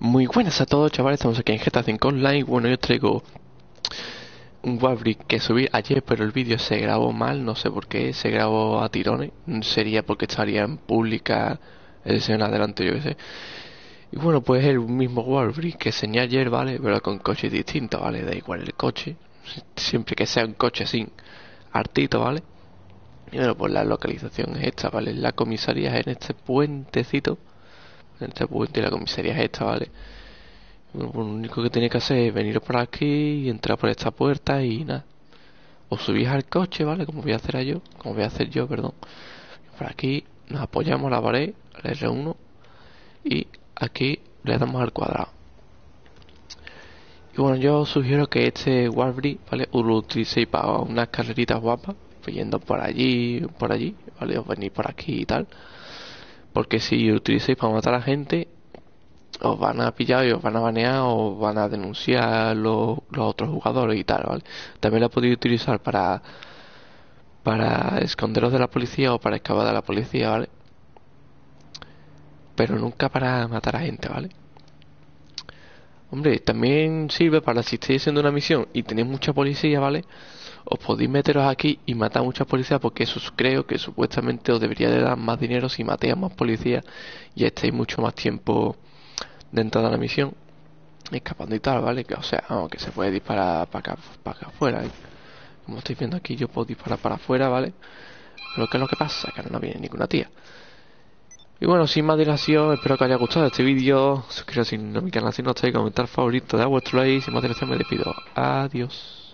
Muy buenas a todos chavales, estamos aquí en GTA 5 Online Bueno, yo traigo un Warbrick que subí ayer Pero el vídeo se grabó mal, no sé por qué Se grabó a tirones Sería porque estaría en pública El adelante, yo qué sé Y bueno, pues es el mismo Warbrick que enseñé ayer, ¿vale? Pero con coches distintos, ¿vale? Da igual el coche Siempre que sea un coche así Artito, ¿vale? Y bueno, pues la localización es esta, ¿vale? La comisaría es en este puentecito en este puente y la comisaría es esta, ¿vale? Bueno, pues lo único que tiene que hacer es venir por aquí y entrar por esta puerta y nada. O subís al coche, ¿vale? Como voy a hacer yo, como voy a hacer yo, perdón. Por aquí nos apoyamos la pared, al R1, y aquí le damos al cuadrado. Y bueno, yo sugiero que este Warbri, ¿vale? Lo utilicéis para unas carreritas guapas, yendo por allí, por allí, ¿vale? O venir por aquí y tal. Porque si utilizáis para matar a gente, os van a pillar y os van a banear o van a denunciar los, otros jugadores y tal, ¿vale? También la podéis utilizar para para esconderos de la policía o para escapar de la policía, ¿vale? Pero nunca para matar a gente, ¿vale? Hombre, también sirve para si estáis haciendo una misión y tenéis mucha policía, ¿vale? os podéis meteros aquí y matar a muchas policías porque eso creo que supuestamente os debería de dar más dinero si matéis a más policías y estáis mucho más tiempo dentro de la misión escapando y tal, ¿vale? Que, o sea, que se puede disparar para acá, para acá afuera. ¿eh? Como estáis viendo aquí, yo puedo disparar para afuera, ¿vale? Pero ¿qué es lo que pasa? Que no viene ninguna tía. Y bueno, sin más dilación, espero que os haya gustado este vídeo. Suscribiros no mi canal si no estáis, comentar favorito de vuestro like. Sin más dilación me despido. Adiós.